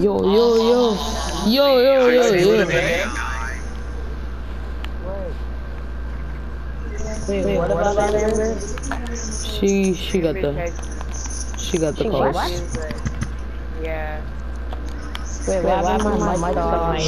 Yo, yo, yo. Yo, yo, yo, yo. Wait, wait, what about Amber? She, she got the, she got the She calls. Yeah. Wait, wait, why am I my mic off?